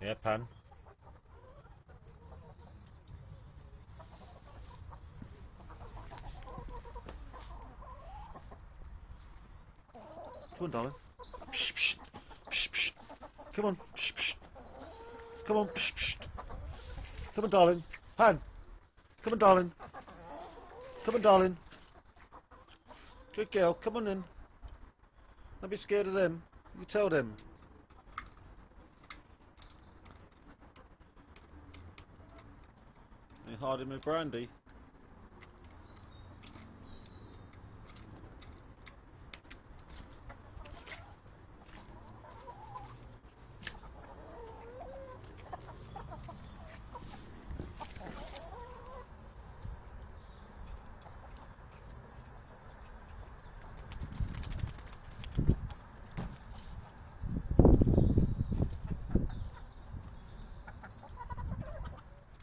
Yeah, Pan. Come on, darling. Psh, psh, psh, psh. Come on. Psh, psh. Come on. Psh, psh. Come on, darling. Pan. Come on, darling. Come on, darling. Good girl. Come on in. Don't be scared of them. You tell them. They hiding with brandy.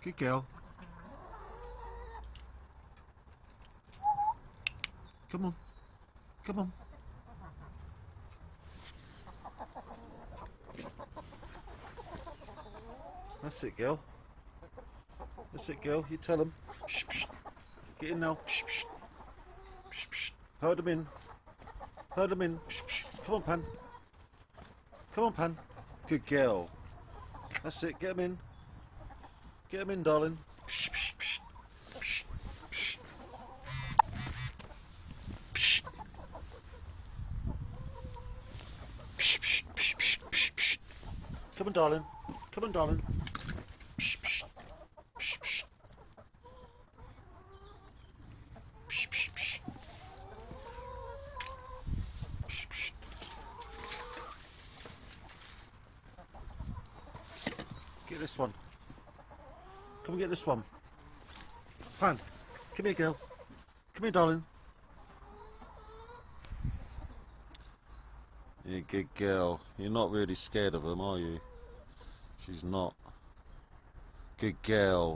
Good girl. Come on. Come on. That's it, girl. That's it, girl. You tell them. Psh, psh. Get in now. Psh, psh. Psh, psh. Herd them in. Herd them in. Psh, psh. Come on, Pan. Come on, Pan. Good girl. That's it. Get them in. Get them in, darling. Psh, psh, psh. Psh. Psh, psh, psh, psh, psh, psh. Come on, darling. Come on, darling. Psh, psh. Psh, psh. Psh, psh, psh. Psh, psh. Get this one. Come and get this one. Fran, come here, girl. Come here, darling. You're a good girl. You're not really scared of them, are you? She's not. Good girl.